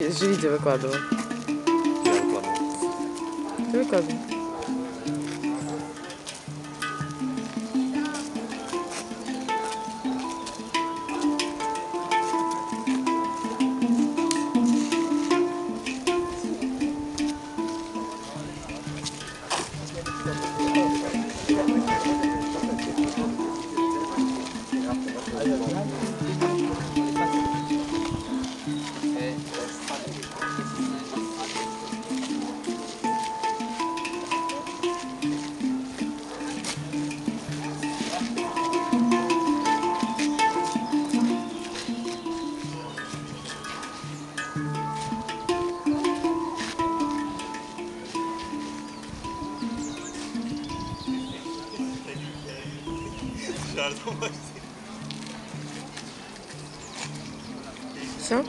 Я же видео выкладывал. Я викладав. Ты выкладывал. Все?